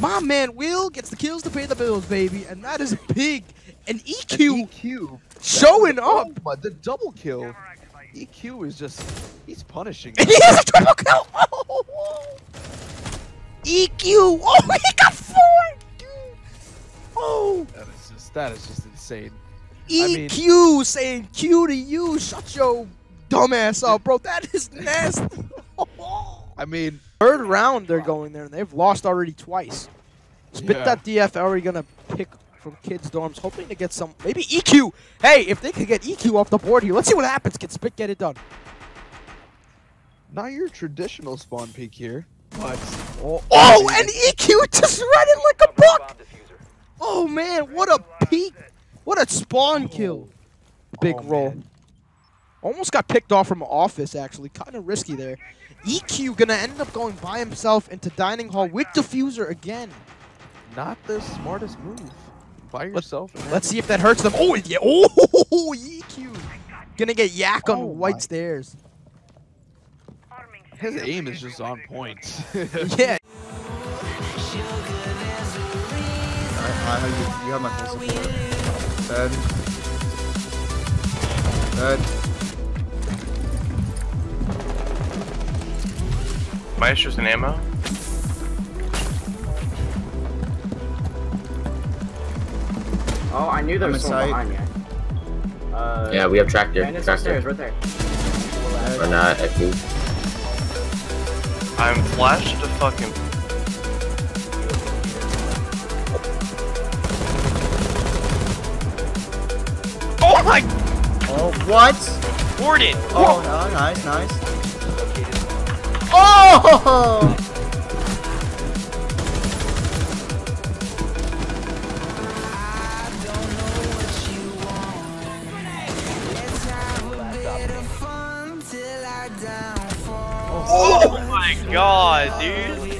My man Will gets the kills to pay the bills, baby, and that is big. And And EQ EQ showing up. the double kill. EQ is just he's punishing. He has a triple kill. Oh, EQ. Oh, he got four. Oh, That is just that is just insane. EQ saying Q to you. Shut your dumbass up, bro. That is nasty. I mean, Third round they're going there, and they've lost already twice. Spit Yeah. that DF already gonna pick from kids' dorms, hoping to get some maybe EQ. Hey, if they could get EQ off the board here, let's see what happens. Get Spit, get it done. not your traditional spawn peek here, but Oh, oh and EQ just ran it like a buck. Oh man, what a peek! What a spawn kill! Oh, Big Oh, roll. man. Almost got picked off from office actually, kind of risky there. EQ gonna end up going by himself into dining hall with defuser again. not the smartest move. By yourself. man. Let's see if that hurts them. Oh yeah, oh EQ gonna get yak on Oh, white my. stairs. His aim is just on point. Yeah, I, I have you, you have my full support. Dead. Dead. Maestros and ammo? Oh, I knew there was in someone behind you. Uh, Yeah, we have tractor. Brandon's Tractor. upstairs, right there. Or not, I think. I'm flashed to fucking. Oh my Oh, what? Gordon! Oh, no, nice, nice. Oh! My god, dude!